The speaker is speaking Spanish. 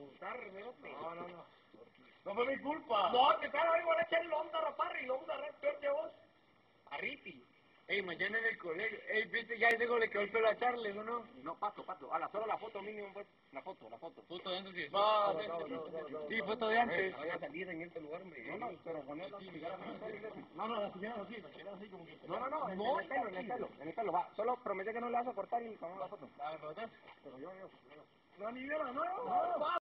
apuntar, mírate. No, no, no. No fue mi culpa. No, que tal, ahí voy a echar el onda a Parry, lo vamos a agarrar peor que vos. A Ripi. Ey, mañana en el colegio. Ey, viste, ya ese le quedó el pelo a Charles, ¿o no? No, pato, pato. Haga solo la foto mínimo, pues. La foto, la foto. Foto de antes. No, no, sí, no, no, sí, no, sí. no, Sí, foto de antes. Voy a salir en este lugar, hombre. No, no, pero ponerlo así, No, no, la señora así, la señora así como que... No, no, no, en No, el pelo, en el pelo, en el pelo, va. Solo promete que no le vas a cortar y tomamos la foto. A ver, pero yo, yo, yo. No, ni idea, no, No.